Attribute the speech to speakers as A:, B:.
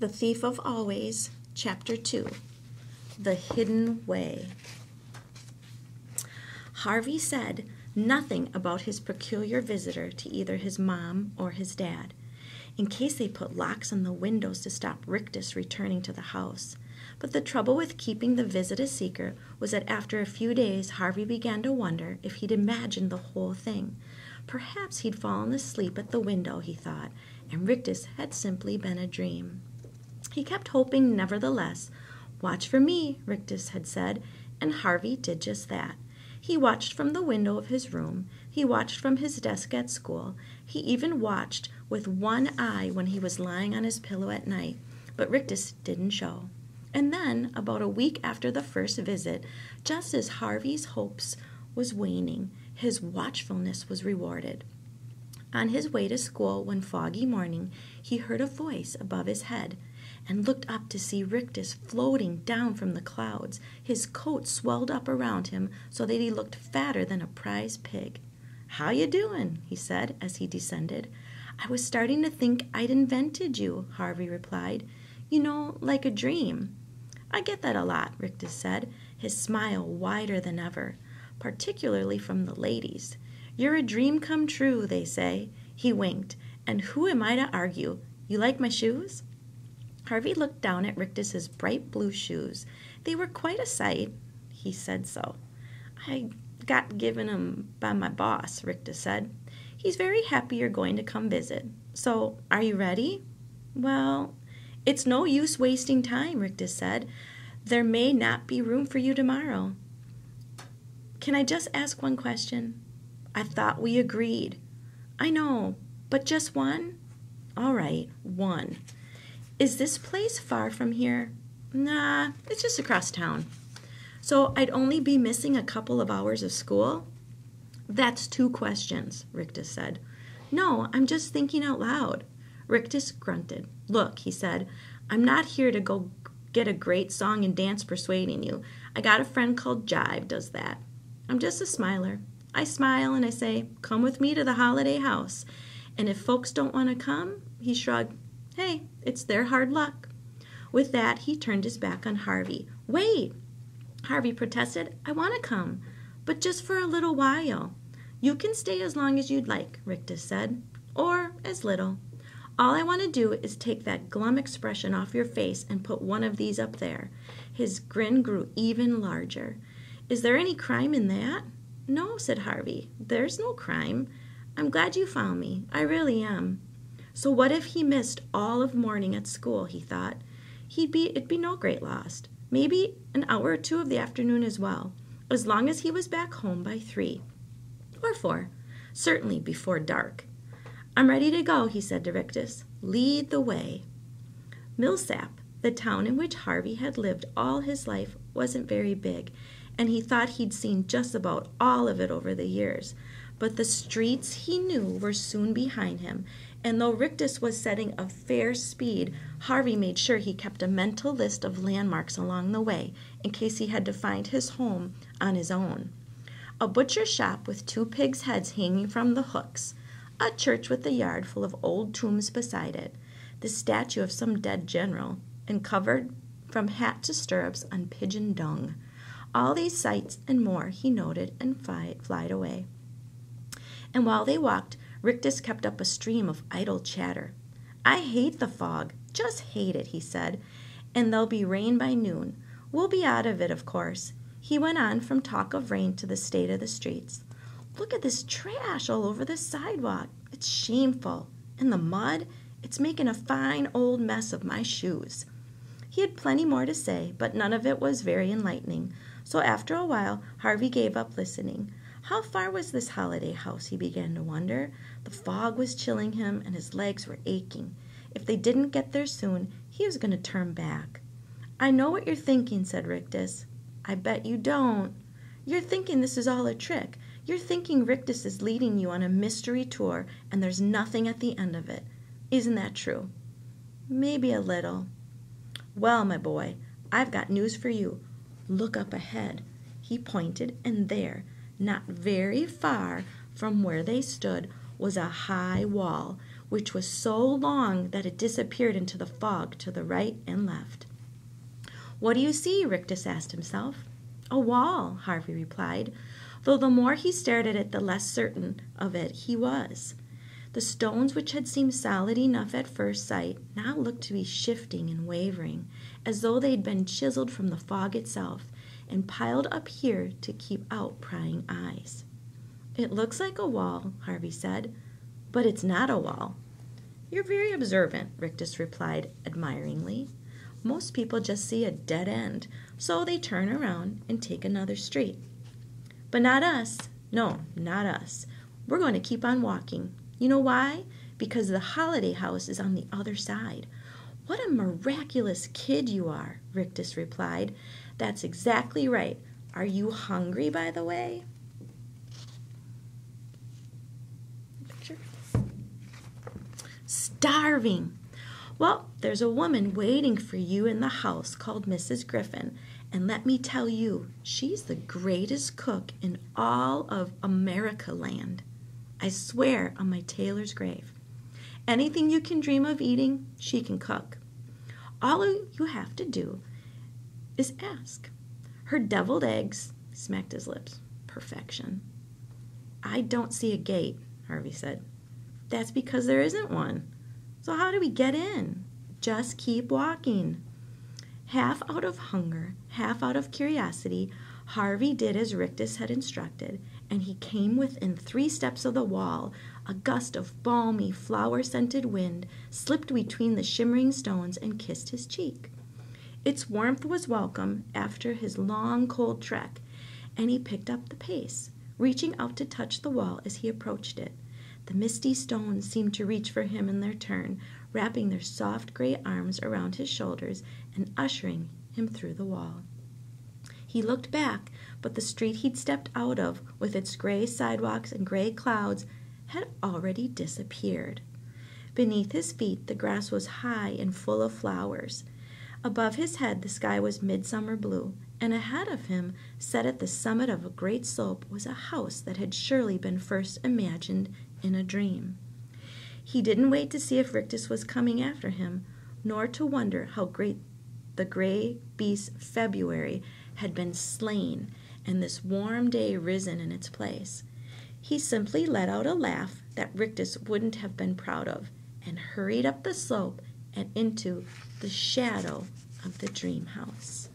A: The Thief of Always, Chapter 2 The Hidden Way. Harvey said nothing about his peculiar visitor to either his mom or his dad, in case they put locks on the windows to stop Rictus returning to the house. But the trouble with keeping the visit a secret was that after a few days Harvey began to wonder if he'd imagined the whole thing. Perhaps he'd fallen asleep at the window, he thought, and Rictus had simply been a dream. He kept hoping, nevertheless. Watch for me, Rictus had said, and Harvey did just that. He watched from the window of his room. He watched from his desk at school. He even watched with one eye when he was lying on his pillow at night. But Rictus didn't show. And then, about a week after the first visit, just as Harvey's hopes was waning, his watchfulness was rewarded. On his way to school one foggy morning, he heard a voice above his head and looked up to see Rictus floating down from the clouds. His coat swelled up around him so that he looked fatter than a prize pig. How you doing? he said as he descended. I was starting to think I'd invented you, Harvey replied. You know, like a dream. I get that a lot, Rictus said, his smile wider than ever, particularly from the ladies. You're a dream come true, they say. He winked. And who am I to argue? You like my shoes? Harvey looked down at Rictus's bright blue shoes. They were quite a sight. He said so. I got given 'em by my boss, Rictus said. He's very happy you're going to come visit. So, are you ready? Well, it's no use wasting time, Rictus said. There may not be room for you tomorrow. Can I just ask one question? I thought we agreed. I know, but just one? All right, one. Is this place far from here? Nah, it's just across town. So I'd only be missing a couple of hours of school? That's two questions, Rictus said. No, I'm just thinking out loud. Rictus grunted. Look, he said, I'm not here to go get a great song and dance persuading you. I got a friend called Jive does that. I'm just a smiler. I smile and I say, Come with me to the holiday house. And if folks don't want to come, he shrugged, Hey, it's their hard luck. With that, he turned his back on Harvey. Wait! Harvey protested. I want to come, but just for a little while. You can stay as long as you'd like, Rictus said, or as little. All I want to do is take that glum expression off your face and put one of these up there. His grin grew even larger. Is there any crime in that? No, said Harvey. There's no crime. I'm glad you found me. I really am. So what if he missed all of morning at school, he thought. He'd be it'd be no great loss. Maybe an hour or two of the afternoon as well, as long as he was back home by three. Or four. Certainly before dark. I'm ready to go, he said to Rictus. Lead the way. Millsap, the town in which Harvey had lived all his life, wasn't very big, and he thought he'd seen just about all of it over the years. But the streets he knew were soon behind him, and though Rictus was setting a fair speed, Harvey made sure he kept a mental list of landmarks along the way in case he had to find his home on his own. A butcher's shop with two pigs' heads hanging from the hooks, a church with a yard full of old tombs beside it, the statue of some dead general, and covered from hat to stirrups on pigeon dung. All these sights and more he noted and flied away. And while they walked, Rictus kept up a stream of idle chatter. I hate the fog, just hate it, he said, and there'll be rain by noon. We'll be out of it, of course. He went on from talk of rain to the state of the streets. Look at this trash all over the sidewalk. It's shameful. And the mud, it's making a fine old mess of my shoes. He had plenty more to say, but none of it was very enlightening. So after a while, Harvey gave up listening. How far was this holiday house, he began to wonder. The fog was chilling him, and his legs were aching. If they didn't get there soon, he was going to turn back. I know what you're thinking, said Rictus. I bet you don't. You're thinking this is all a trick. You're thinking Rictus is leading you on a mystery tour, and there's nothing at the end of it. Isn't that true? Maybe a little. Well, my boy, I've got news for you. Look up ahead. He pointed, and there, not very far from where they stood was a high wall which was so long that it disappeared into the fog to the right and left. What do you see? Rictus asked himself. A wall, Harvey replied, though the more he stared at it, the less certain of it he was. The stones which had seemed solid enough at first sight now looked to be shifting and wavering, as though they had been chiseled from the fog itself and piled up here to keep out prying eyes. It looks like a wall, Harvey said, but it's not a wall. You're very observant, Rictus replied admiringly. Most people just see a dead end, so they turn around and take another street. But not us. No, not us. We're going to keep on walking. You know why? Because the holiday house is on the other side. What a miraculous kid you are, Rictus replied. That's exactly right. Are you hungry, by the way? Picture. Starving. Well, there's a woman waiting for you in the house called Mrs. Griffin, and let me tell you, she's the greatest cook in all of America land. I swear on my tailor's grave. Anything you can dream of eating, she can cook. All you have to do is ask. Her deviled eggs smacked his lips. Perfection. I don't see a gate, Harvey said. That's because there isn't one. So, how do we get in? Just keep walking. Half out of hunger, half out of curiosity, Harvey did as Rictus had instructed, and he came within three steps of the wall. A gust of balmy, flower scented wind slipped between the shimmering stones and kissed his cheek. Its warmth was welcome after his long, cold trek, and he picked up the pace, reaching out to touch the wall as he approached it. The misty stones seemed to reach for him in their turn, wrapping their soft gray arms around his shoulders and ushering him through the wall. He looked back, but the street he'd stepped out of, with its gray sidewalks and gray clouds, had already disappeared. Beneath his feet, the grass was high and full of flowers. Above his head, the sky was midsummer blue, and ahead of him, set at the summit of a great slope, was a house that had surely been first imagined in a dream. He didn't wait to see if Rictus was coming after him, nor to wonder how great the gray beast February had been slain and this warm day risen in its place. He simply let out a laugh that Rictus wouldn't have been proud of and hurried up the slope and into the shadow of the dream house.